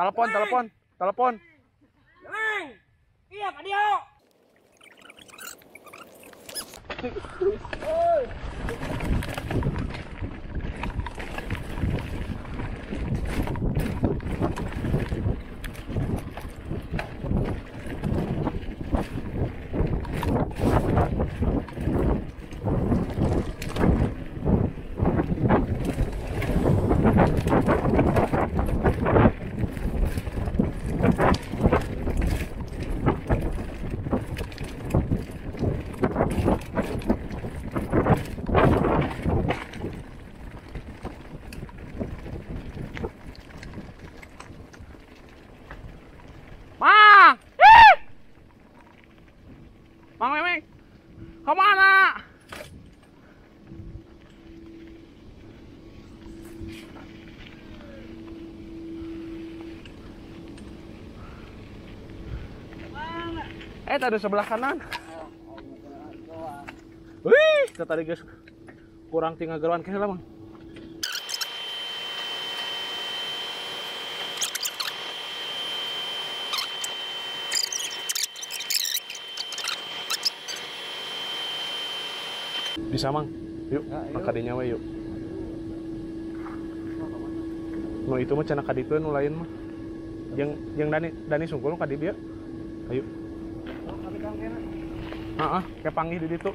Telepon, telepon, telepon. Iya, Kak Dio. Mang! Ih! Mang Memeng! Ke mana? Eh, tadi sebelah kanan. Wih, tadi guys kurang tinggal geruan kayaknya lah. Bisa, Mang. Yuk, nah, kadinya we yuk. Nu itu mah cenah kaditu nu lain mah. Yang yang Dani Dani sungkul kadi dia. Ayo. Heeh, kayak panggih di ditu.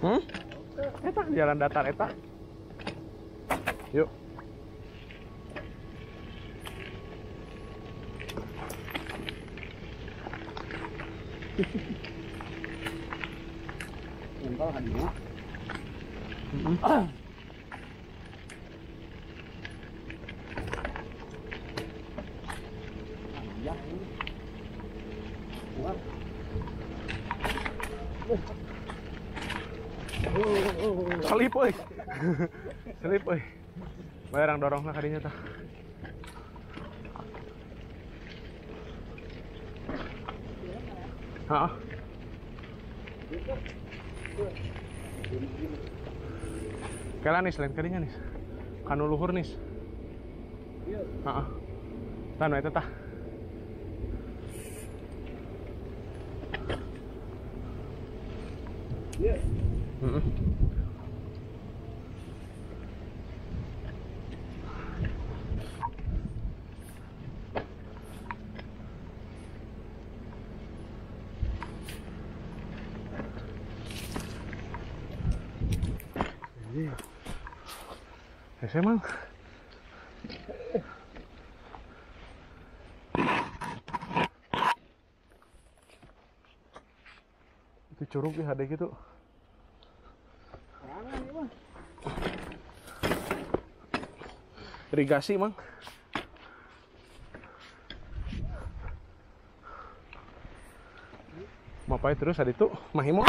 Hmm? Eta jalan datar eta. Yuk. Nempel kan. Ya. Selip euy. Selip euy. Barang dorong lah kadinya tah. Heeh. Kala nis lain kadinya nis. Kanu luhur nis. Heeh. Tanu eta tah. Iya. Iya. Ese mang. Itu curug ya ada gitu. Irigasi mang. Mapai terus ada itu mahimo.